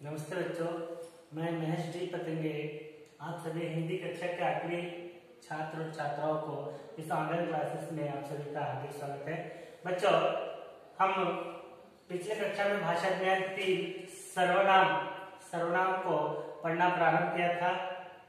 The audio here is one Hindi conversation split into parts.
नमस्ते बच्चों, मैं महेश डी पतंगे। आप सभी हिंदी कक्षा के आठवीं छात्र और छात्राओं को इस ऑनलाइन क्लासेस में आप सभी का हार्दिक स्वागत है। बच्चों, हम पिछले कक्षा में भाषा ज्ञान तीन सर्वनाम सर्वनाम को पढ़ना प्रारंभ किया था,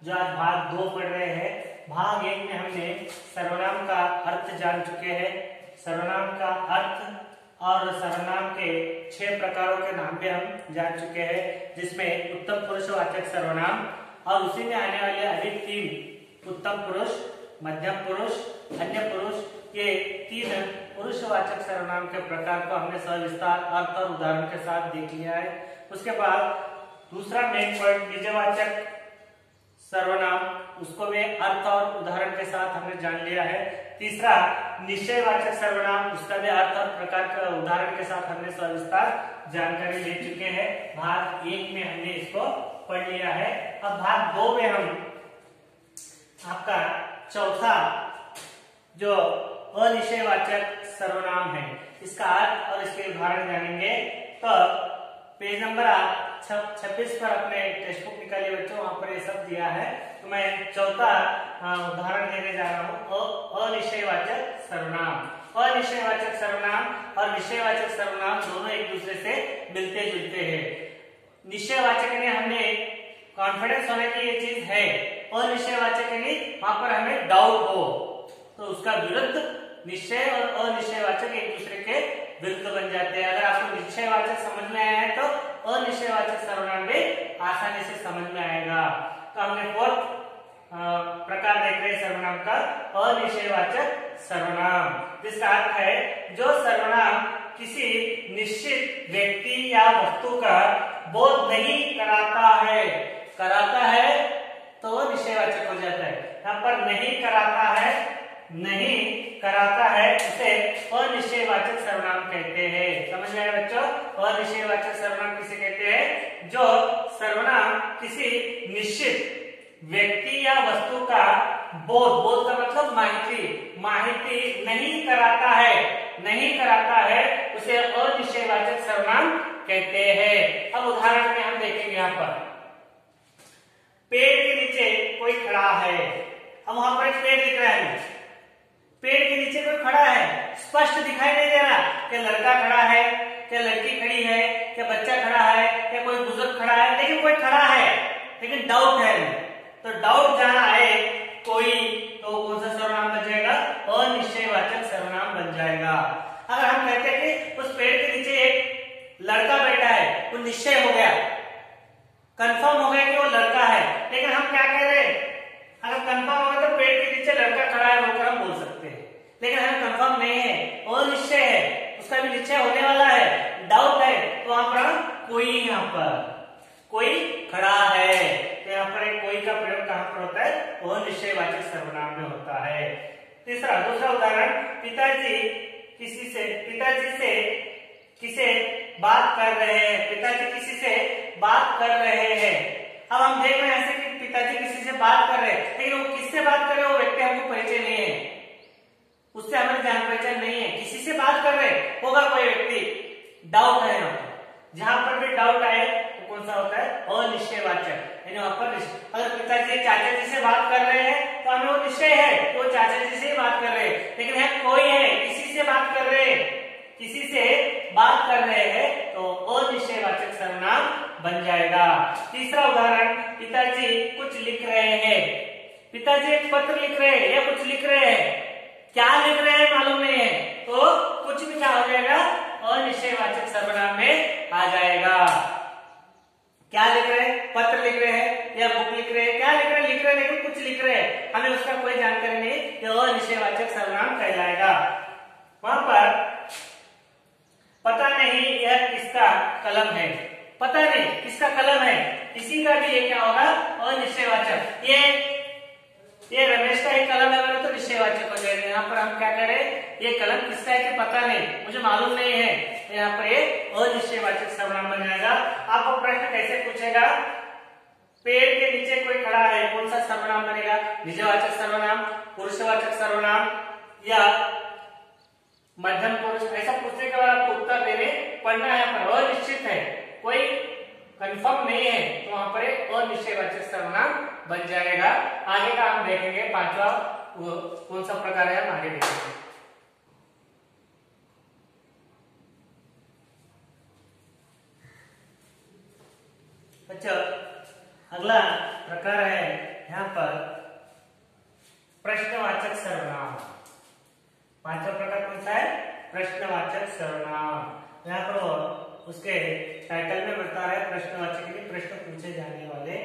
जो आज भाग दो पढ़ रहे हैं। भाग एक में हमने सर्वनाम का अर्थ जान चुके हैं। सर्वनाम का अर्थ और सर्वनाम के छह प्रकारों के नाम भी हम जान चुके हैं, जिसमें उत्तम पुरुषवाचक सर्वनाम, और उसी में आने वाले अधिक तीन, उत्तम पुरुष, मध्यम पुरुष, अन्य पुरुष, ये तीन पुरुषवाचक सर्वनाम के प्रकार को हमने सविस्तार अर्थ और उदाहरण के साथ देख लिया है। उसके बाद दूसरा मेन पॉइंट निजवाचक सर्वनाम। उसको भी अर्थ और उदाहरण के साथ हमने जान लिया है। तीसरा, निश्चयवाचक सर्वनाम। उसका भी अर्थ और प्रकार के उदाहरण के साथ हमने सविस्तार जानकारी ले चुके हैं। भाग एक में हमने इसको पढ़ लिया है। अब भाग दो में हम आपका चौथा जो अनिश्चयवाचक सर्वनाम है, इसका अर्थ और इसके उदाहरण जानेंगे। तो पेज नंबर आप छब्बीस पर अपने टेक्स्ट बुक निकालिए बच्चों, वहाँ पर ये सब दिया है। तो मैं चौथा उदाहरण देने जा रहा हूँ। अनिश्चयवाचक सर्वनाम। अनिश्चयवाचक सर्वनाम और निश्चयवाचक सर्वनाम दोनों एक दूसरे से मिलते जुलते हैं। निश्चयवाचक ने हमने कॉन्फिडेंस होने की ये चीज़ है। अनिश्चयवाचक यानी वहाँ पर हमें डाउट हो। तो उसका विरुद्ध निश्चय और अनिश्चयवाचक एक दूसरे के विरुद्ध बन जाते हैं। अगर आपको निश्चयवाचक समझ में आया है तो अनिश्चयवाचक सर्वनाम भी आसानी से समझ में आएगा। तो हमने फोर्थ प्रकार देख रहे सर्वनाम का अनिश्चयवाचक सर्वनाम। जिसका अर्थ है, जो सर्वनाम किसी निश्चित व्यक्ति या वस्तु का बोध नहीं कराता है कराता है तो निश्चयवाचक हो जाता है। यहाँ पर नहीं कराता है नहीं कराता है, उसे अनिश्चयवाचक सर्वनाम कहते हैं। समझ में आया बच्चों? अनिश्चयवाचक सर्वनाम किसे कहते हैं? जो सर्वनाम किसी निश्चित व्यक्ति या वस्तु का बोध बोध का मतलब माहिती माहिती नहीं कराता है, नहीं कराता है, उसे अनिश्चयवाचक सर्वनाम कहते हैं। अब उदाहरण में हम देखेंगे यहाँ पर। पेड़ के नीचे कोई खड़ा है। अब वहाँ पर एक पेड़ दिख रहा है। पेड़ के नीचे कोई खड़ा है? स्पष्ट दिखाई नहीं दे रहा क्या लड़का खड़ा है क्या लड़की खड़ी है क्या बच्चा खड़ा है क्या कोई बुज़ुर्ग खड़ा है। लेकिन कोई खड़ा है, लेकिन डाउट है तो डाउट जहाँ आए, कोई तो कौन सा सर्वनाम बन जाएगा? अनिश्चयवाचक सर्वनाम बन जाएगा। अगर हम कहते हैं कि उस पेड़ के नीचे एक लड़का बैठा है, वो निश्चय हो गया। कंफर्म हो गया कि वो लड़का है। लेकिन हम क्या कह रहे हैं अगर कंफर्म होगा तो पेड़ के नीचे लड़का खड़ा है होकर हम बोल सकते हैं लेकिन हमें कंफर्म नहीं है अनिश्चय है निश्चय होने वाला है। डाउट है। तो वहाँ पर कोई यहाँ पर। कोई खड़ा है। तो यहाँ पर कोई का प्रयोग कहाँ पर होता है? अनिश्चयवाचक सर्वनाम में होता है। तीसरा, दूसरा उदाहरण, पिताजी किसी से, पिताजी से किसे बात कर रहे हैं? पिताजी किसी से बात कर रहे हैं। अब हम देख रहे हैं ऐसे कि पिताजी किसी से बात कर रहे हैं। लेकिन वो किससे बात कर रहे हैं? वो व्यक्ति हमको परिचय नहीं है। उससे हमें जान पहचान नहीं है। किसी से बात कर रहे, होगा कोई व्यक्ति। डाउट है यहाँ पर। जहाँ पर भी डाउट आए तो कौन सा होता है? अनिश्चयवाचक। यानी वहाँ पर अगर पिताजी चाचा जी से बात कर रहे हैं तो हमें वो निश्चय है तो वो चाचा जी से बात कर रहे हैं। लेकिन है कोई है, किसी से बात कर रहे हैं, किसी से बात कर रहे हैं तो अनिश्चयवाचक सर्वनाम बन जाएगा। तीसरा उदाहरण, पिताजी कुछ लिख रहे हैं। पिताजी एक पत्र लिख रहे हैं या कुछ लिख रहे हैं? क्या लिख रहे हैं मालूम नहीं है। तो कुछ भी क्या हो जाएगा अनिश्चयवाचक सर्वनाम में आ जाएगा। क्या लिख रहे हैं? पत्र लिख रहे हैं या बुक लिख रहे हैं? क्या लिख रहे हैं? लिख रहे हैं कुछ लिख रहे हैं। हमें उसका कोई जानकारी नहीं कि अनिश्चयवाचक सर्वनाम कहलाएगा। वहाँ पर पता नहीं यह किसका कलम है। पता नहीं किसका कलम है। इसी का भी ये क्या होगा? अनिश्चयवाचक ये ये रमेश का ही कलम है बोले तो निश्चयवाचक हो जाएगा यहाँ पर हम क्या करें? ये कलम किसका है कि पता नहीं। मुझे मालूम नहीं है। तो यहाँ पर ये अनिश्चयवाचक सर्वनाम बन जाएगा। आपको प्रश्न कैसे पूछेगा? पेड़ के नीचे कोई खड़ा है, कौन सा सर्वनाम बनेगा? निजवाचक सर्वनाम पुरुषवाचक सर्वनाम या मध्यम पुरुष? ऐसा पूछने के बाद आपको उत्तर देने पढ़ना है। पर अनिश्चित है। कोई कंफर्म नहीं है। तो वहाँ पर एक अनिश्चयवाचक सर्वनाम बन जाएगा। आगे का हम देखेंगे पांचवा कौन सा प्रकार है, हम आगे देखेंगे। अच्छा अगला प्रकार है यहाँ पर प्रश्नवाचक सर्वनाम। पांचवा प्रकार कौन सा है? प्रश्नवाचक सर्वनाम। यहाँ पर उसके टाइटल में बता रहा है, प्रश्नवाचक प्रश्न पूछे जाने वाले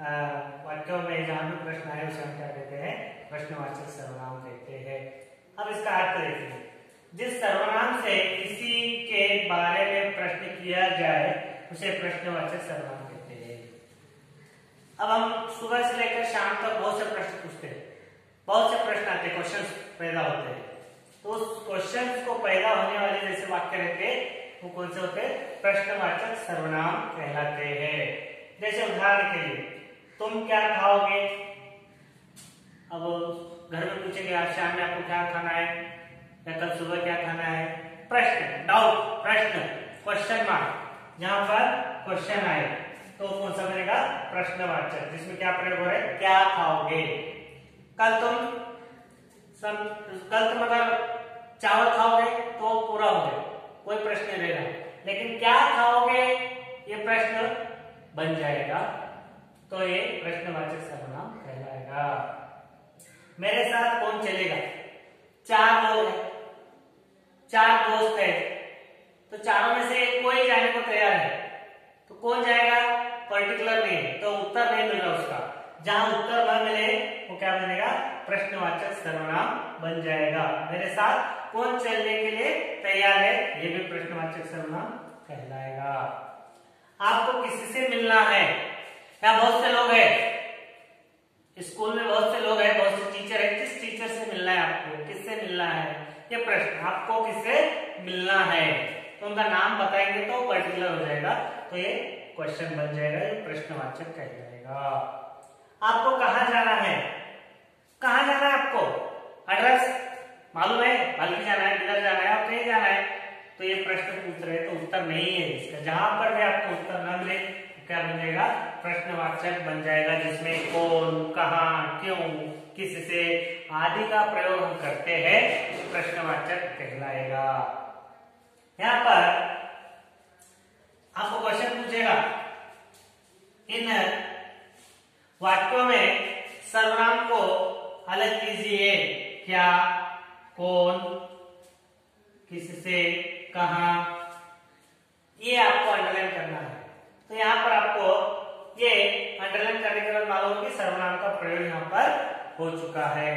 वाक्यों में जहाँ भी प्रश्न आए उसे हम क्या कहते हैं? प्रश्नवाचक सर्वनाम कहते हैं। अब इसका अर्थ देखिए। जिस सर्वनाम से किसी के बारे में प्रश्न किया जाए, उसे प्रश्नवाचक सर्वनाम कहते हैं। अब हम सुबह से लेकर शाम तक बहुत से प्रश्न पूछते हैं। बहुत से प्रश्न आते हैं क्वेश्चन पैदा होते हैं। तो उस क्वेश्चन को पैदा होने वाले जैसे वाक्य रहते वो कौन से होते हैं? प्रश्नवाचक सर्वनाम कहलाते हैं। जैसे उदाहरण के लिए तुम क्या खाओगे? अब घर में पूछेंगे, आज शाम में आपको क्या खाना है? या कल सुबह क्या खाना है? प्रश्न डाउट प्रश्न क्वेश्चन मार्क जहाँ पर क्वेश्चन आए। तो कौन सा बनेगा? प्रश्नवाचक, जिसमें क्या प्रयोग हो रहा है? क्या खाओगे? कल तुम सब, कल तुम अगर चावल खाओगे तो पूरा हो गया। कोई प्रश्न नहीं रहेगा। लेकिन क्या खाओगे? ये प्रश्न बन जाएगा। तो ये प्रश्नवाचक सर्वनाम कहलाएगा। मेरे साथ कौन चलेगा? चार लोग हैं। चार दोस्त है। तो चारों में से कोई जाने को तैयार है तो कौन जाएगा? पर्टिकुलर नहीं तो उत्तर नहीं मिल रहा उसका। जहाँ उत्तर न मिले, वो क्या बनेगा? प्रश्नवाचक सर्वनाम बन जाएगा। मेरे साथ कौन चलने के लिए तैयार है? ये भी प्रश्नवाचक सर्वनाम कहलाएगा। आपको किसी से मिलना है? यहाँ बहुत से लोग हैं? स्कूल में बहुत से लोग हैं, बहुत से टीचर है। किस टीचर से मिलना है आपको? किससे मिलना है? ये प्रश्न आपको किससे मिलना है? तो उनका नाम बताएँगे तो पर्टिकुलर हो जाएगा। तो ये क्वेश्चन बन जाएगा, ये प्रश्नवाचक कह जाएगा। आपको कहा जाना है? कहा जाना है आपको? एड्रेस मालूम है? बल्कि जाना है, किधर जाना है और कहीं जाना है। तो ये प्रश्न पूछ रहे तो उत्तर नहीं है इसका। जहाँ पर भी आपको उत्तर न मिले क्या बन जाएगा? प्रश्नवाचक बन जाएगा, जिसमें कौन, कहा, क्यों किससे आदि का प्रयोग हम करते हैं, प्रश्नवाचक कहलाएगा। यहाँ पर आपको क्वेश्चन पूछेगा। इन वाक्यों में सर्वनाम को अलग कीजिए। क्या, कौन किससे कहा? ये आपको अंडरलाइन करना है तो यहाँ पर आपको ये अंडरलाइन करने के बाद मालूम कि सर्वनाम का प्रयोग यहाँ पर हो चुका है।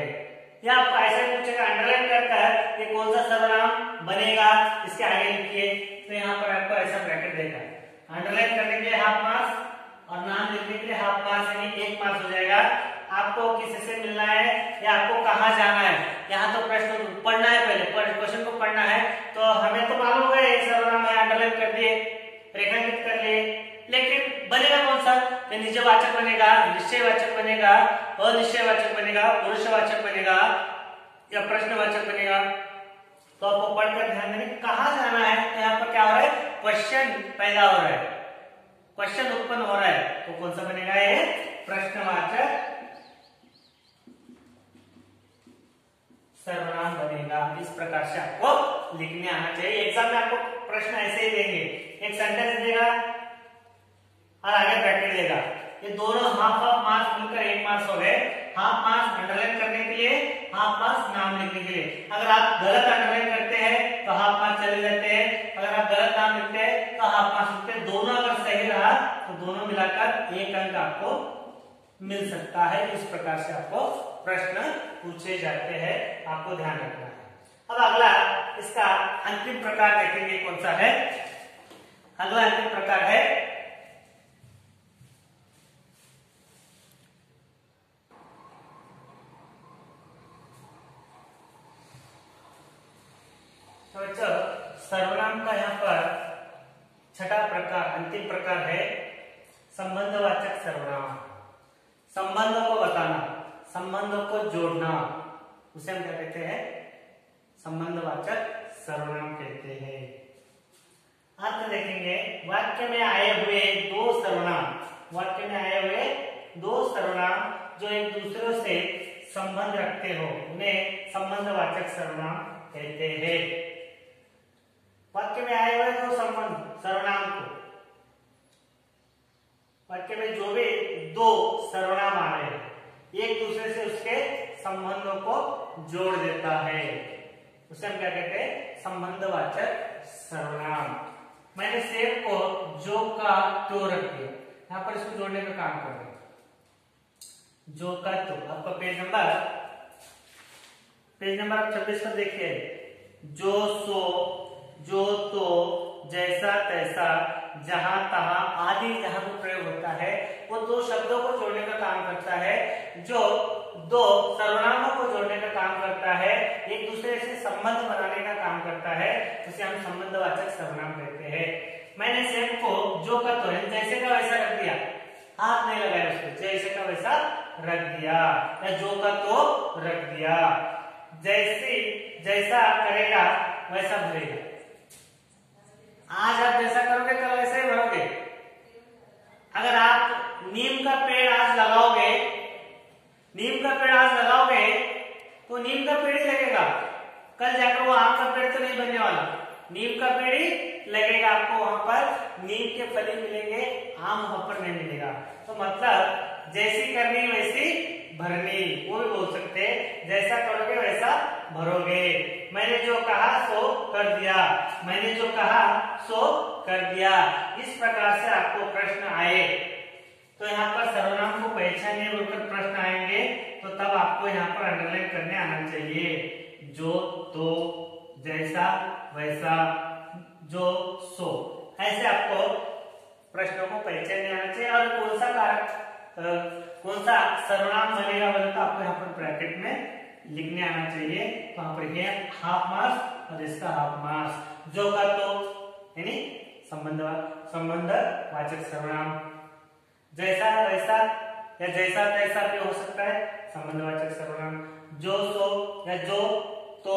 या आपको ऐसा पूछेगा अंडरलाइन कर कर ये कौन सा सर्वनाम बनेगा? इसके आगे लिखिए। तो यहाँ पर आपको ऐसा ब्रैकेट देगा। अंडरलाइन करने के लिए हाफ़ मार्क्स और नाम लिखने के लिए हाफ़ मार्क्स यानी एक मार्क्स हो जाएगा। आपको किसी से मिलना है या आपको कहाँ जाना है? यहाँ तो प्रश्न पढ़ना है पहले क्वेश्चन को पढ़ना है। तो हमें तो मालूम है सर्वनाम है अंडरलाइन कर दिए, रेखांकित कर लिए। लेकिन बनेगा कौन सा? ये निजवाचक बनेगा, निश्चयवाचक बनेगा, अनिश्चयवाचक बनेगा, पुरुषवाचक बनेगा या प्रश्नवाचक बनेगा। तो आपको पढ़कर ध्यान देने कहा जाना है? तो यहाँ पर क्या हो रहा है? क्वेश्चन पैदा हो रहा है। क्वेश्चन उत्पन्न हो रहा है। तो कौन सा बनेगा ये? प्रश्नवाचक सर्वनाम बनेगा। इस प्रकार से आपको लिखने आना चाहिए। एग्ज़ाम में आपको प्रश्न ऐसे ही देंगे। एक सेंटेंस देगा। और आगे ब्रैकेट देगा। ये दोनों हाफ़ हाफ़ मार्क्स मिलकर एक मार्क्स हो गए। हाफ़ मार्क्स अंडरलाइन करने के लिए हाफ़ मार्क्स नाम लिखने के लिए। अगर आप गलत अंडरलाइन करते हैं तो हाफ़ मार्क्स चले जाते हैं। अगर आप गलत नाम लिखते हैं तो हाफ़ मार्क्स लिखते हैं। दोनों अगर सही रहा तो दोनों मिलाकर एक अंक आपको मिल सकता है। इस प्रकार से आपको प्रश्न पूछे जाते हैं। आपको ध्यान रखना है। अब अगला, इसका अंतिम प्रकार देखेंगे कौन सा है। अगला अंतिम प्रकार है सर्वनाम का यहाँ पर छठा प्रकार अंतिम प्रकार है संबंधवाचक सर्वनाम। संबंधों को बताना, संबंधों को जोड़ना, उसे हम क्या कहते हैं? संबंधवाचक सर्वनाम कहते हैं। अर्थ देखेंगे, वाक्य में आए हुए दो सर्वनाम, वाक्य में आए हुए दो सर्वनाम जो एक दूसरे से संबंध रखते हो, उन्हें संबंधवाचक सर्वनाम कहते हैं। वाक्य में आए हुए दो संबंध, सर्वनाम को वाक्य में जो भी दो सर्वनाम आ रहे हैं एक दूसरे से उसके संबंधों को जोड़ देता है। उसे हम क्या कहते हैं? संबंधवाचक सर्वनाम। मैंने सेब को जो का तो रख दिया। यहाँ पर इसको जोड़ने का काम कर रहे जो का तो। आपका पेज नंबर पेज नंबर आप छब्बीस पर देखिए। जो सो, जो तो जैसा तैसा जहाँ, तहा आदि जहाँ पर प्रयोग होता है, वो दो शब्दों को जोड़ने का काम करता है, जो दो सर्वनामों को जोड़ने का काम करता है, एक दूसरे से संबंध बनाने का काम करता है, उसे हम संबंधवाचक सर्वनाम कहते हैं। मैंने सेम को जो का तो जैसे का वैसा रख दिया। हाथ नहीं लगाया उसको, जैसे का वैसा रख दिया। या जो का तो रख दिया। जैसी, जैसा करेगा, वैसा भरेगा। आज आप जैसा करोगे, कल वैसा ही भरोगे। अगर आप नीम का पेड़ आज लगाओगे, नीम का पेड़ आज लगाओगे तो नीम का पेड़ ही लगेगा। कल जाकर वो आम का पेड़ तो नहीं बनने वाला। नीम का पेड़ ही लगेगा आपको वहाँ पर। नीम के फली मिलेंगे, आम वहाँ पर नहीं मिलेगा। तो मतलब जैसी करनी वैसी भरनी, वो भी बोल सकते हैं, जैसा करोगे वैसा भरोगे। मैंने जो कहा, सो कर दिया। मैंने जो कहा, सो कर दिया। इस प्रकार से आपको प्रश्न आए। तो यहाँ पर सर्वनाम को पहचानिए बोलकर प्रश्न आएँगे तो तब आपको यहाँ पर अंडरलाइन करने आना चाहिए। जो तो जैसा, वैसा, जो, सो। ऐसे आपको प्रश्नों को पहचानने आना चाहिए। और कौन सा कारक कौन सा सर्वनाम बनेगा बोले तो आपको यहाँ पर ब्रैकेट में लिखने आना चाहिए। तो यहाँ पर है हाफ़ मार्क्स और इसका हाफ़ मार्क्स जो का तो यानी संबंध संबंध वाचक सर्वनाम। जैसा, वैसा या जैसा तैसा भी हो सकता है संबंधवाचक सर्वनाम। जो सो या जो तो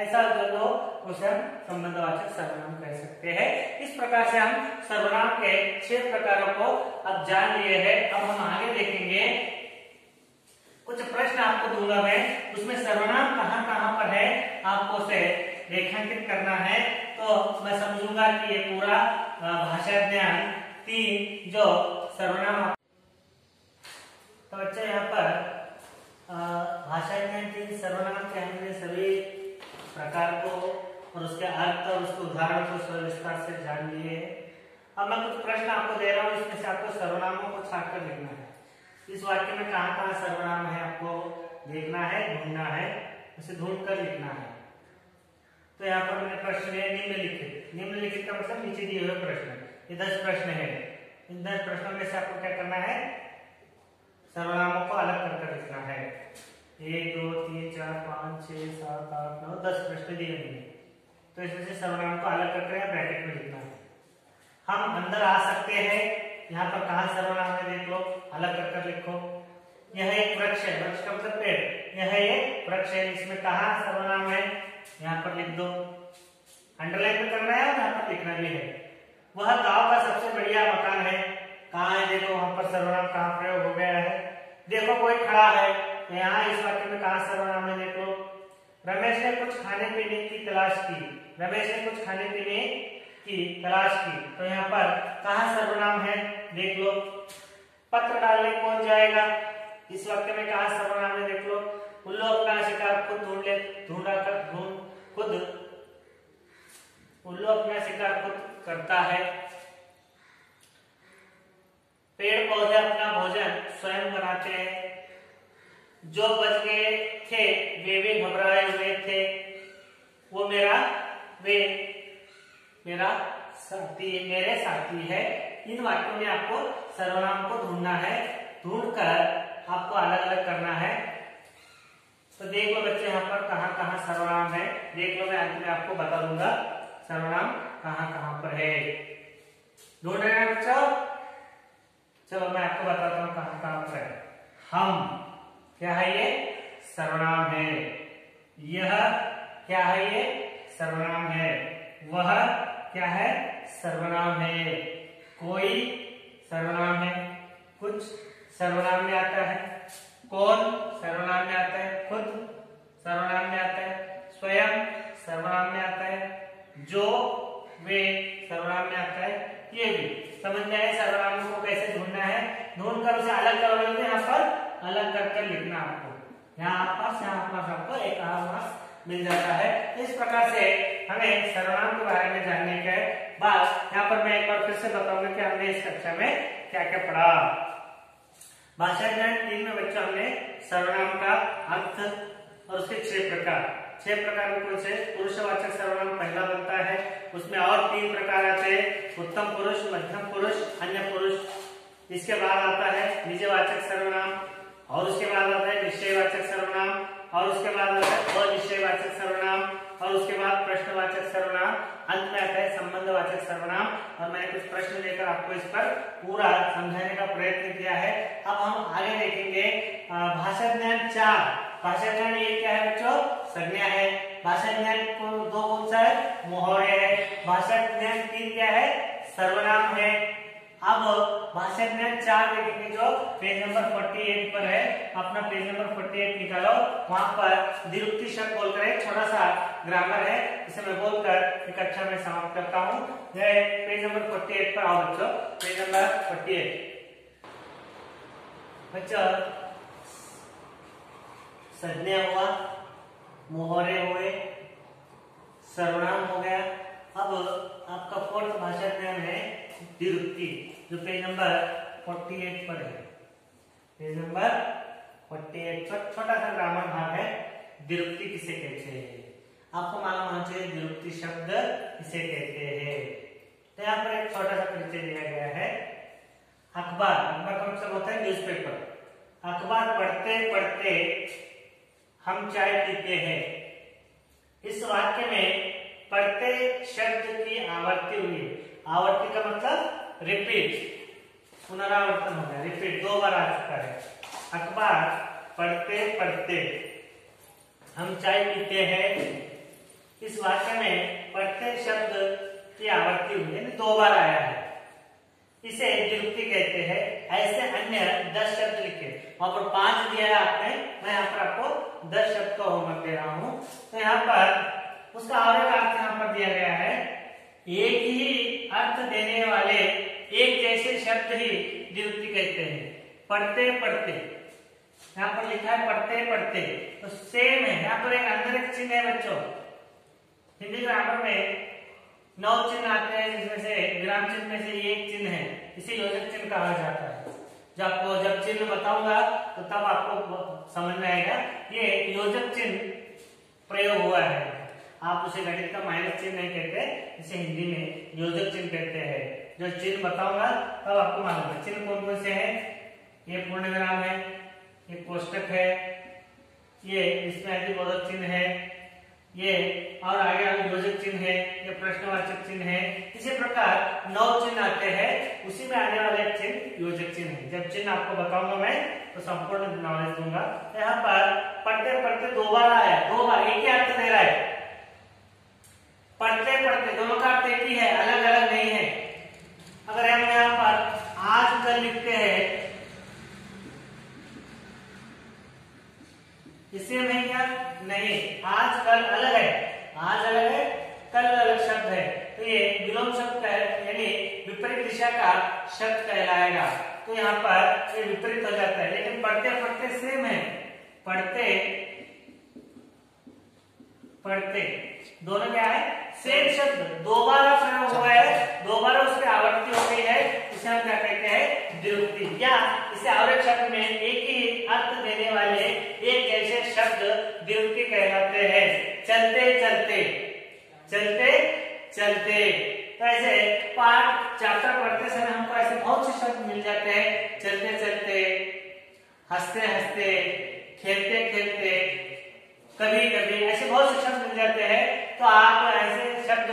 ऐसा जो दो उसे हम संबंधवाचक सर्वनाम कह सकते हैं। इस प्रकार से हम सर्वनाम के छह प्रकारों को अब जान लिए हैं। अब हम आगे देखेंगे। कुछ प्रश्न आपको दूँगा मैं। उसमें सर्वनाम कहाँ कहाँ पर है, आपको उसे रेखांकित करना है। तो मैं समझूँगा कि ये पूरा भाषा ज्ञान तीन जो सर्वनाम तो बच्चे, यहाँ पर भाषा ज्ञान तीन, सर्वनाम के हमने सभी प्रकार को और उसके अर्थ और उसके उदाहरण को विस्तार से जान लिए अब मैं कुछ प्रश्न आपको दे रहा हूँ, इसमें से आपको सर्वनामों को छाट कर लिखना है। इस वाक्य में कहाँ कहाँ सर्वनाम है आपको देखना है, ढूंढना है, उसे ढूंढ कर लिखना है। तो यहाँ पर मैंने प्रश्न है, निम्नलिखित। निम्नलिखित का मतलब नीचे दिए हुए प्रश्न ये दस प्रश्न है। इन दस प्रश्नों में से आपको क्या करना है? सर्वनामों को अलग कर कर लिखना है। एक, दो, तीन, चार, पाँच नौ दस प्रश्न दिए गए तो इसमें से सर्वनाम को अलग करके ब्रैकेट में लिखना है। हम अंदर आ सकते हैं, यहाँ पर कहा सर्वनाम है देख लो, अलग कर कर लिखो। यह एक वृक्ष है, वृक्ष का मतलब पेड़। यह एक वृक्ष है, इसमें कहा सर्वनाम है, यहाँ पर लिख दो। अंडरलाइन में करना है और यहाँ पर लिखना भी है। वह गाँव का सबसे बढ़िया मकान है। कहा है देखो, वहाँ पर सर्वनाम कहाँ प्रयोग हो गया है। देखो, कोई खड़ा है तो यहाँ इस वाक्य में कहा सर्वनाम है देखो रमेश ने कुछ खाने पीने की तलाश की। रमेश ने कुछ खाने पीने की तलाश की। तो यहाँ पर कहा सर्वनाम है? देख लो। पत्र डालने कौन जाएगा? इस वाक्य में कहा सर्वनाम है देख लो। उल्लू अपना शिकार खुद ढूंढ ले, ढूंढा कर, ढूंढ, खुद। उल्लू अपना शिकार खुद करता है। पेड़ पौधे अपना भोजन स्वयं बनाते हैं। जो बच गए थे, वे भी घबराए हुए थे। वो मेरा, वे मेरा साथी, मेरे साथी है। इन वाक्यों में आपको सर्वनाम को ढूंढना है। ढूंढकर आपको अलग अलग करना है। तो देख लो बच्चे, यहाँ पर कहाँ कहाँ सर्वनाम है। देख लो मैं अंत में आपको बता दूँगा, सर्वनाम कहाँ कहाँ पर है। ढूंढ रहे हैं बच्चों चलो मैं आपको बताता हूँ कहाँ कहाँ पर है। हम क्या है ये? सर्वनाम है। यह क्या है ये? सर्वनाम है। वह क्या है? सर्वनाम है। कोई सर्वनाम है। कुछ सर्वनाम में आता है। कौन सर्वनाम में आता है? खुद सर्वनाम में आता है। स्वयं सर्वनाम में आता है। जो वे सर्वनाम में आता है। ये भी। समझ में आए सर्वनाम को कैसे ढूंढना है? ढूंढ कर उसे अलग करोगे तो यहाँ पर अलग करके लिखना आपको। यहाँ पास यहाँ पास आपको एक आवास मिल जाता है। इस प्रकार से हमें सर्वनाम के बारे में जानने के बाद यहाँ पर मैं एक बार फिर से बताऊँगा कि हमने इस कक्षा में क्या क्या पढ़ा। भाषा ज्ञान तीन में बच्चों हमने सर्वनाम का अर्थ और उसके छह प्रकार। छह प्रकार में कौन से? पुरुषवाचक सर्वनाम पहला बनता है। उसमें और तीन प्रकार आते हैं। उत्तम पुरुष, मध्यम पुरुष, अन्य पुरुष। इसके बाद आता है निजवाचक सर्वनाम। और उसके बाद आता है निश्चयवाचक सर्वनाम, और उसके बाद आता है अनिश्चयवाचक सर्वनाम, और उसके बाद प्रश्नवाचक सर्वनाम, अंत में आता है संबंधवाचक सर्वनाम। और मैंने कुछ प्रश्न लेकर आपको इस पर पूरा समझाने का प्रयत्न किया है। अब हम आगे देखेंगे भाषा ज्ञान चार। भाषा ज्ञान ये क्या है बच्चों? संज्ञा है। भाषा ज्ञान को दो कौन सा है? मोहरे है। भाषा ज्ञान तीन क्या है? सर्वनाम है। अब भाषा ज्ञान चार देखेंगे जो पेज नंबर 48 पर है। अपना पेज नंबर 48 निकालो। वहाँ पर दिरुक्ति शब्द बोलकर एक छोटा सा ग्रामर है। इसे मैं बोलकर एक कक्षा में समाप्त करता हूँ। पेज नंबर 48 पर आओ बच्चों। पेज नंबर 48 बच्चों संज्ञा हुआ, मोहरे हुए, सर्वनाम हो गया। अब आपका फोर्थ भाषा ज्ञान है द्विरुक्ति जो पेज नंबर 48 पर है पेज नंबर 48 पर छोटा सा ग्रामर भाग है द्विरुक्ति किसे कहते हैं आपको मालूम होना चाहिए द्विरुक्ति शब्द किसे कहते हैं तो यहाँ पर एक छोटा सा परिचय दिया गया है अखबार अखबार का मतलब होता है न्यूज़पेपर अखबार पढ़ते पढ़ते हम चाय पीते हैं इस वाक्य में पढ़ते शब्द की आवृत्ति हुई आवर्ती का मतलब रिपीट पुनरावर्तन हो गया। रिपीट दो बार आ चुका है। अखबार, पढ़ते पढ़ते। हम चाय पीते हैं। इस वाक्य में पढ़ते शब्द की आवर्ती हुई है। दो बार आया है। इसे निरुक्ति कहते हैं। ऐसे अन्य दस शब्द लिखे। वहाँ पर पाँच दिया है आपने। मैं यहाँ पर आपको दस शब्द का होमवर्क दे रहा हूँ। तो यहाँ पर उसका और एक अर्थ यहाँ पर दिया गया है। एक ही अर्थ देने वाले एक जैसे शब्द ही निरुक्ति कहते हैं। पढ़ते पढ़ते। यहाँ पर लिखा है, पढ़ते पढ़ते। तो सेम है। यहाँ पर एक अंदर एक चिन्ह है बच्चों। हिंदी ग्रामर में नौ चिन्ह आते हैं, जिसमें से ग्राम चिन्ह में से एक चिन्ह है। इसे योजक चिन्ह कहा जाता है। जब आपको जब चिन्ह बताऊँगा तो तब आपको समझ में आएगा। ये योजक चिन्ह प्रयोग हुआ है। आप उसे गणित का माइनस चिन्ह नहीं कहते, इसे हिंदी में योजक चिन्ह कहते हैं। जो चिन्ह बताऊँगा, तब आपको मालूम है। चिन्ह कौन कौन से हैं? ये पूर्ण विराम है, ये कोष्टक है, ये इसमें अधिबोधक चिन्ह है, ये और आगे आगे योजक चिन्ह है, ये प्रश्नवाचक चिन्ह है। इसी प्रकार नौ चिन्ह आते हैं, उसी में आने वाले चिन्ह योजक चिन्ह है। जब चिन्ह आपको बताऊँगा मैं तो संपूर्ण नॉलेज दूँगा। यहाँ पर पढ़ते पढ़ते दो बार आया, दो बार, एक ही अर्थ दे रहा है। पढ़ते पढ़ते, दोनों का अर्थ एक ही है अलग अलग नहीं है। अगर हम यहाँ पर आज कल लिखते हैं, इसे में क्या नहीं आज कल अलग है, आज अलग है, कल अलग शब्द है। तो ये विलोम शब्द यानी विपरीत दिशा का शब्द कहलाएगा। तो यहाँ पर ये विपरीत हो जाता है, लेकिन पढ़ते पढ़ते सेम है। पढ़ते पढ़ते दोनों क्या है सेम शब्द दोबारा प्रयोग हुआ है दोबारा उसकी आवृत्ति हो गई है इसे हम क्या कहते हैं द्विरुक्ति या इसे आवृत शब्द में एक ही अर्थ देने वाले एक ऐसे शब्द द्विरुक्ति कहलाते हैं। चलते चलते चलते चलते। तो ऐसे पाठ चैप्टर पढ़ते समय हमको ऐसे बहुत से शब्द मिल जाते हैं, चलते चलते, हँसते हँसते, खेलते खेलते कभी कभी ऐसे बहुत से शब्द मिल जाते हैं। तो आप ऐसे शब्द,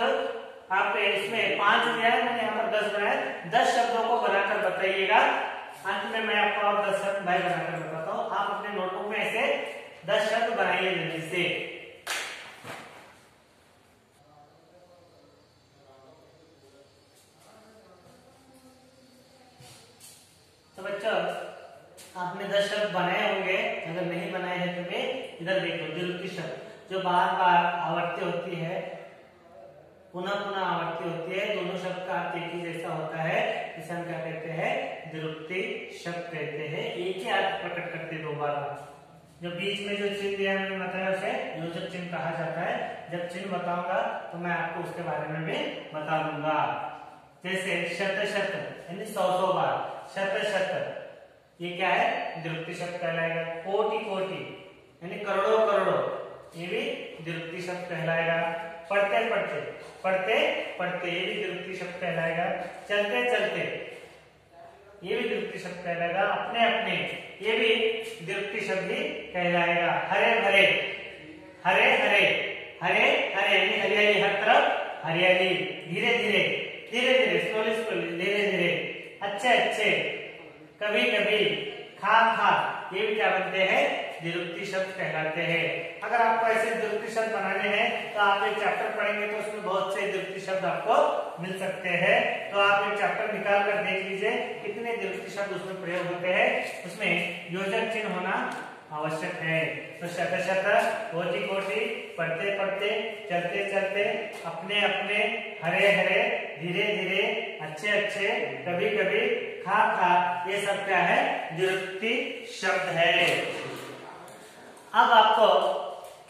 आप इसमें पाँच है मैंने यहाँ पर दस बनाए। दस शब्दों को बनाकर बताइएगा। अंत में मैं आपको और दस शब्द भाई बनाकर बताता हूँ। आप अपने नोटबुक में ऐसे दस शब्द बनाइए जल्दी से इधर देखो द्विरुक्ति शब्द जो बार बार आवर्ती होती है पुनः पुनः आवर्ती होती है, दोनों शब्द का अर्थ एक ही जैसा होता है इसे हम क्या कहते हैं? द्विरुक्ति शब्द कहते हैं। एक ही अर्थ प्रकट करते दो बार जो बीच में जो चिन्ह दिया मैंने बताया उसे, योजक चिन्ह कहा जाता है। जब चिन्ह बताऊँगा तो मैं आपको उसके बारे में भी बता दूँगा। जैसे शत शत यानी सौ सौ बार। शत शत ये क्या है? द्रुप्ति शब्द कहलाएगा। कोटि कोटि। यानी करोड़ों करोड़ों, ये भी द्रुप्ति शब्द कहलाएगा। पढ़ते पढ़ते पढ़ते पढ़ते, ये भी द्रुप्ति शब्द कहलाएगा। चलते चलते, ये भी द्रुप्ति शब्द कहलाएगा। अपने अपने, ये भी द्रुप्ति शब्द ही कहलाएगा। हरे भरे हरे हरे हरे हरे, यानी हरियाली हर तरफ़ हरियाली। धीरे धीरे धीरे धीरे स्लोली स्लोली धीरे धीरे। अच्छे अच्छे, कभी कभी, खा खा, ये भी क्या बनते हैं? निरुक्ति शब्द कहलाते हैं। अगर आपको ऐसे निरुक्ति शब्द बनाने हैं तो आप एक चैप्टर पढ़ेंगे तो उसमें बहुत से निरुक्ति शब्द आपको मिल सकते हैं। तो आप एक चैप्टर निकाल कर देख लीजिए, कितने निरुक्ति शब्द उसमें प्रयोग होते हैं। उसमें योजक चिन्ह होना आवश्यक है। तो शत शत, कोटि कोटि, पढ़ते पढ़ते, चलते चलते, अपने अपने, हरे हरे, धीरे धीरे, अच्छे अच्छे, कभी कभी, खा खा, ये सब क्या है? निरुक्ति शब्द है। अब आपको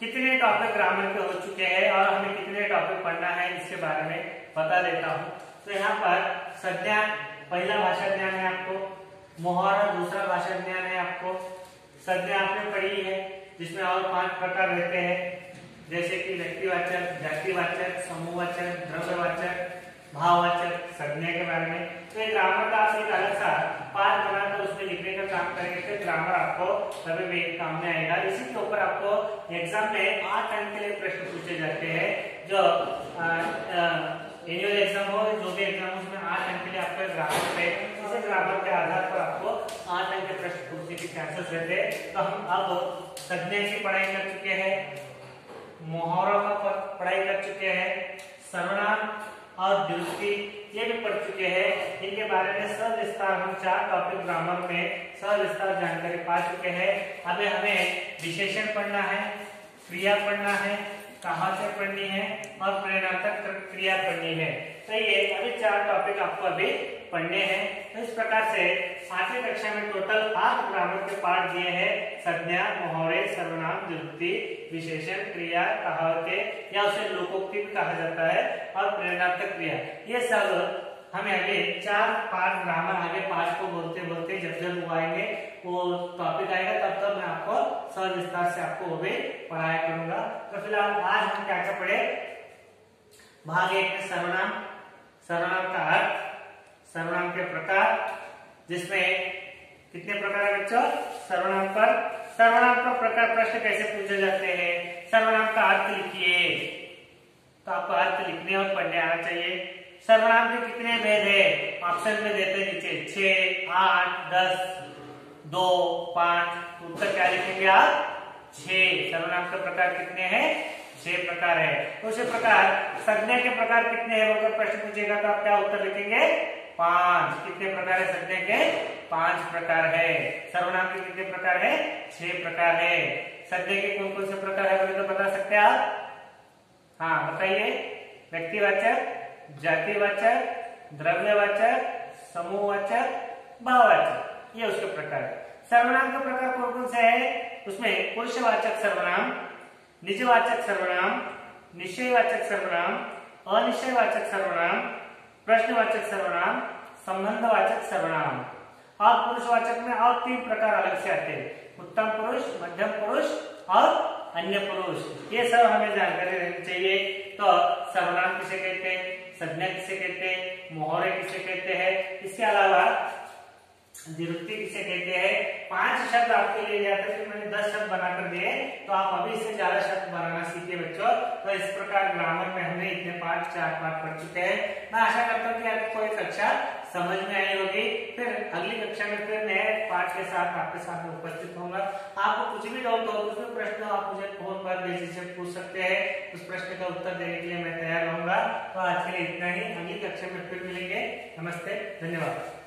कितने टॉपिक ग्रामर के हो चुके हैं और हमें कितने टॉपिक पढ़ना है इसके बारे में बता देता हूँ। तो यहाँ पर संज्ञा पहला भाषा ज्ञान है आपको, मोहर दूसरा भाषा ज्ञान है आपको। संज्ञा आपने पढ़ी है, जिसमें और पाँच प्रकार रहते हैं। जैसे कि व्यक्तिवाचक, जातिवाचक, समूहवाचक, द्रव्यवाचक, भाववाचक, संज्ञा के बारे में। तो ये ग्रामर का आप एक अलग सा पाठ बनाकर उसमें लिखने का काम करेंगे, फिर ग्रामर आपको कभी भी काम में आएगा। इसी के ऊपर आपको एग्ज़ाम में आठ अंक के लिए प्रश्न पूछे जाते हैं। जो एनुअल एग्ज़ाम हो, जो भी एग्ज़ाम हो, उसमें आठ अंक के लिए आपको ग्रामर पे, इसी ग्रामर के आधार पर आपको आठ अंक के प्रश्न पूछने के चांसेस रहते हैं। तो हम अब संज्ञा की पढ़ाई कर चुके हैं। मोहरों का पढ़ाई कर चुके हैं। सर्वनाम और द्वितीय ये भी पढ़ चुके हैं। इनके बारे में सविस्तार हम चार टॉपिक ग्रामर में सविस्तार जानकारी पा चुके हैं। अभी हमें विशेषण पढ़ना है, क्रिया पढ़ना है, कहा से पढ़नी है और प्रेरणात्मक क्रिया पढ़नी है। तो ये अभी चार टॉपिक आपको अभी पढ़ने हैं। तो इस प्रकार से पांचवी कक्षा में टोटल आठ ग्रामर के पाठ दिए हैं। संज्ञा, मोहरे, सर्वनाम निरुक्ति विशेषण, क्रिया, कहावतें या उसे लोकोक्ति भी कहा जाता है, और प्रेरणात्मक क्रिया। ये सब हमें अभी चार पाठ ग्रामर आगे पाँच को बोलते बोलते जब जब वो आएँगे, वो टॉपिक आएगा, तब तक मैं आपको सविस्तार से आपको वो भी पढ़ाया करूँगा। तो फ़िलहाल आज हम क्या क्या पढ़े भाग एक सर्वनाम। सर्वनाम का अर्थ सर्वनाम के प्रकार, जिसमें कितने प्रकार है बच्चों? सर्वनाम पर, सर्वनाम का प्रकार प्रश्न कैसे पूछे जाते हैं? सर्वनाम का अर्थ लिखिए। तो आपको अर्थ लिखने और पढ़ने आना चाहिए। सर्वनाम के कितने भेद है? ऑप्शन में देते नीचे छ आठ, दस, दो, पाँच, उत्तर क्या लिखेंगे आप? छ सर्वनाम के प्रकार कितने हैं? छह प्रकार है। उसी प्रकार संज्ञा के प्रकार कितने हैं? अगर प्रश्न पूछेगा तो आप क्या उत्तर लिखेंगे? पाँच। कितने प्रकार है संज्ञा के? पाँच प्रकार है। सर्वनाम के कितने प्रकार है? छह प्रकार है। संज्ञा के कौन कौन से प्रकार है बोले तो बता सकते हैं आप? हाँ बताइए। व्यक्तिवाचक, जातिवाचक, द्रव्यवाचक, समूहवाचक, भाववाचक। ये उसके प्रकार है। सर्वनाम का प्रकार कौन कौन से है? उसमें पुरुषवाचक सर्वनाम, निजवाचक सर्वनाम निश्चयवाचक सर्वनाम अनिश्चयवाचक सर्वनाम प्रश्नवाचक सर्वनाम, संबंधवाचक सर्वनाम। और पुरुषवाचक में और तीन प्रकार अलग से आते हैं। उत्तम पुरुष, मध्यम पुरुष और अन्य पुरुष। ये सब हमें जानकारी रहनी चाहिए। तो सर्वनाम किसे कहते हैं? संज्ञा किसे कहते हैं? मोहरे किसे कहते हैं? इसके अलावा निरुक्ति किसे कहते हैं, पाँच शब्द आपके लिए जाते थे मैंने दस शब्द बनाकर दिए तो आप अभी से ज़्यादा शब्द बनाना सीखिए बच्चों। तो इस प्रकार ग्रामर में हमने इतने पाठ चार पाठ पढ़ चुके हैं। मैं आशा करता हूँ कि आपको ये कक्षा समझ में आई होगी। फिर अगली कक्षा में फिर नए पाठ के साथ आपके साथ में उपस्थित होगा आपको कुछ भी डाउट हो उसमें प्रश्न आप मुझे फ़ोन पर बेझिझक पूछ सकते हैं। उस प्रश्न का उत्तर देने के लिए मैं तैयार रहूँगा। तो आज के लिए इतना ही। अगली कक्षा में फिर मिलेंगे। नमस्ते, धन्यवाद।